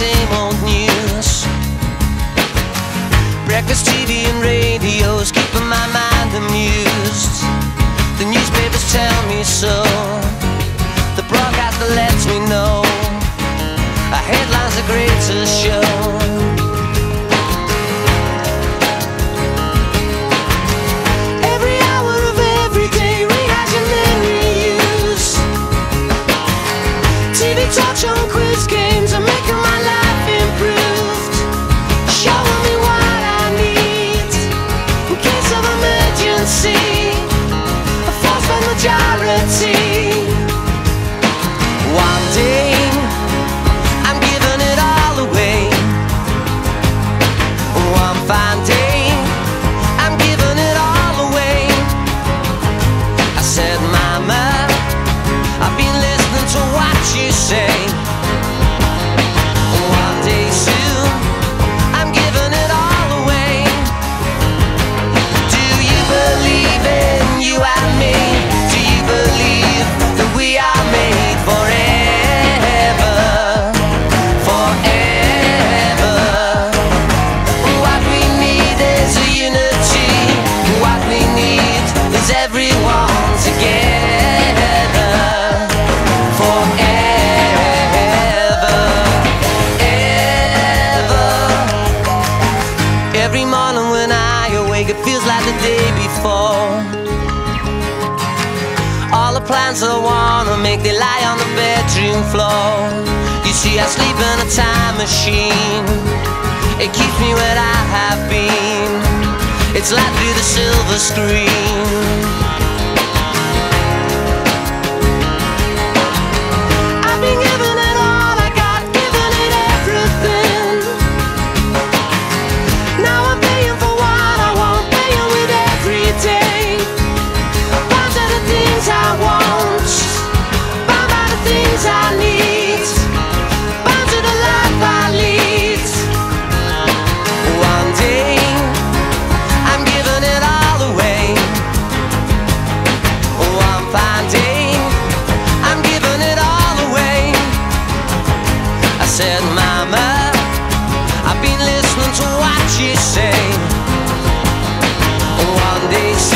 same old news. Breakfast TV and radios keeping my mind amused. The newspapers tell me so. The broadcaster lets me know. Our headlines are great to show talk show, quiz games, and make Every morning when I awake, it feels like the day before. All the plans I wanna make, they lie on the bedroom floor. You see, I sleep in a time machine. It keeps me where I have been. It's light through the silver screen. said, Mama, I've been listening to what you say. One day.